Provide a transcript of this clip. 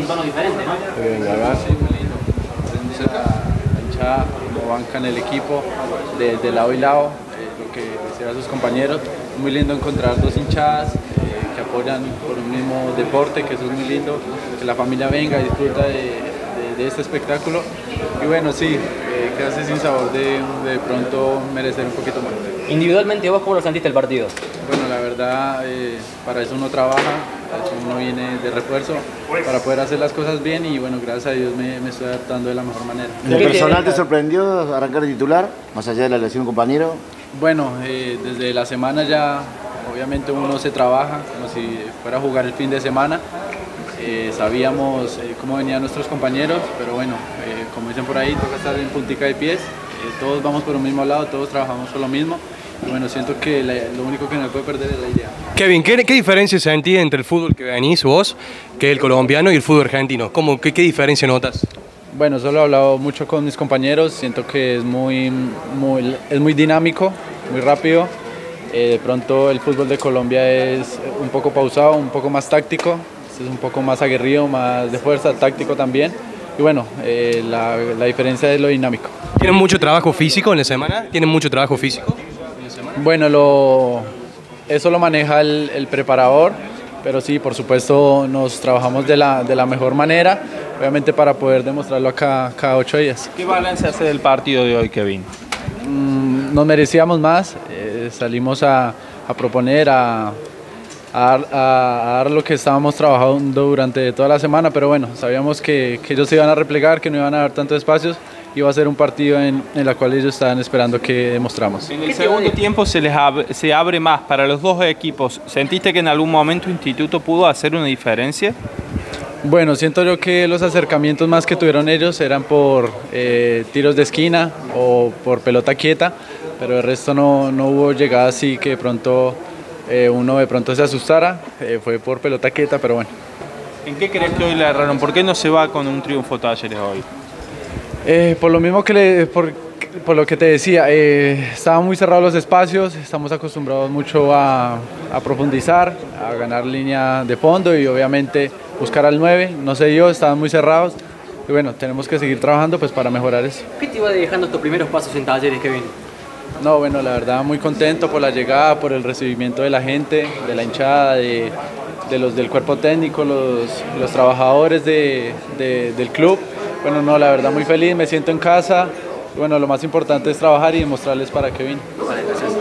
un tono diferente, ¿no? Muy bien, la hinchada como banca en el equipo, de, de lado y lado, eh, lo que decían sus compañeros. Muy lindo encontrar dos hinchadas eh, que apoyan por un mismo deporte, que eso es muy lindo, que la familia venga y disfruta de, de- de este espectáculo. Y bueno, sí, eh, quedarse sin sabor de de pronto merecer un poquito más. Individualmente, ¿vos cómo lo sentiste el partido? Bueno, la verdad, eh, para eso uno trabaja, uno viene de refuerzo, para poder hacer las cosas bien y bueno, gracias a Dios me, me estoy adaptando de la mejor manera. ¿En lo ¿Qué te personal te sorprendió arrancar de titular, más allá de la lesión de un compañero? Bueno, eh, desde la semana ya obviamente uno se trabaja como si fuera a jugar el fin de semana. Eh, sabíamos eh, cómo venían nuestros compañeros, pero bueno, eh, como dicen por ahí, toca estar en puntica de pies. Eh, todos vamos por un mismo lado, todos trabajamos por lo mismo. Bueno, siento que la- lo único que no puede perder es la idea. Kevin, ¿qué, qué diferencia sentís entre el fútbol que venís vos, que es el colombiano, y el fútbol argentino? ¿Cómo, qué, ¿Qué diferencia notas? Bueno, eso lo he hablado mucho con mis compañeros, siento que es muy, muy, es muy dinámico, muy rápido. Eh, de pronto el fútbol de Colombia es un poco pausado, un poco más táctico, este es un poco más aguerrido, más de fuerza, táctico también. Y bueno, eh, la, la diferencia es lo dinámico. ¿Tienen mucho trabajo físico en la semana? ¿Tienen mucho trabajo físico? Bueno, lo, eso lo maneja el, el preparador, pero sí, por supuesto nos trabajamos de la, de la mejor manera, obviamente para poder demostrarlo acá cada ocho días. ¿Qué balance hace del partido de hoy, Kevin? Mm, nos merecíamos más, eh, salimos a, a proponer, a, dar, a- a dar lo que estábamos trabajando durante toda la semana, pero bueno, sabíamos que, que ellos se iban a replegar, que no iban a dar tantos espacios, iba a ser un partido en, en el cual ellos estaban esperando que demostramos. En el segundo tiempo se les ab- se abre más para los dos equipos. ¿Sentiste que en algún momento Instituto pudo hacer una diferencia? Bueno, siento yo que los acercamientos más que tuvieron ellos eran por eh, tiros de esquina o por pelota quieta, pero el resto no, no hubo llegadas así que de pronto eh, uno de pronto se asustara, eh, fue por pelota quieta, pero bueno. ¿En qué crees que hoy le erraron? ¿Por qué no se va con un triunfo Talleres hoy? Eh, por lo mismo que le, por, por lo que te decía, eh, estaban muy cerrados los espacios, estamos acostumbrados mucho a, a profundizar, a ganar línea de fondo y obviamente buscar al 9, no sé yo, estaban muy cerrados y bueno, tenemos que seguir trabajando pues para mejorar eso. ¿Qué te iba dejando estos primeros pasos en talleres, Kevin? No, bueno, la verdad muy contento por la llegada, por el recibimiento de la gente, de la hinchada, de, de los del cuerpo técnico, los, los trabajadores de- de- del club. Bueno, no, la verdad muy feliz, me siento en casa. Bueno, lo más importante es trabajar y demostrarles para qué vine. Vale, gracias.